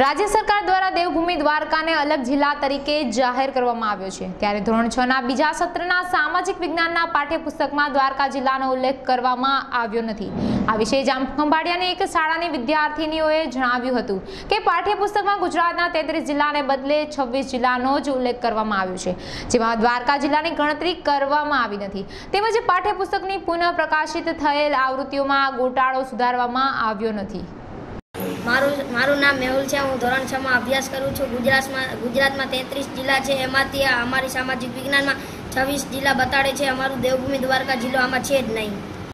રાજ્ય સરકાર દ્વારા દેવભૂમિ દ્વારકાને અલગ જિલ્લા તરીકે જાહેર કરવામાં આવ્યો છે. ત્યારે ધોરણ છ ના બીજા સત્રના સામાજિક વિજ્ઞાનના પાઠ્યપુસ્તકમાં દ્વારકા જિલ્લાનો ઉલ્લેખ કરવામાં આવ્યો નથી. આ વિશે જામખંભાળિયાની એક શાળાની વિદ્યાર્થીનીઓએ જણાવ્યું હતું કે પાઠ્યપુસ્તકમાં ગુજરાતના તેત્રીસ જિલ્લાને બદલે છવ્વીસ જિલ્લાનો જ ઉલ્લેખ કરવામાં આવ્યો છે, જેમાં દ્વારકા જિલ્લાની ગણતરી કરવામાં આવી નથી. તેમજ પાઠ્યપુસ્તકની પુનઃ પ્રકાશિત થયેલ આવૃત્તિઓમાં ગોટાળો સુધારવામાં આવ્યો નથી. મારું મારું નામ મેહુલ છે, હું ધોરણ છમાં અભ્યાસ કરું છું. ગુજરાતમાં ગુજરાતમાં તેત્રીસ જિલ્લા છે, એમાંથી અમારી સામાજિક વિજ્ઞાનમાં છવ્વીસ જિલ્લા બતાડે છે. અમારું દેવભૂમિ દ્વારકા જિલ્લો આમાં છે જ નહીં.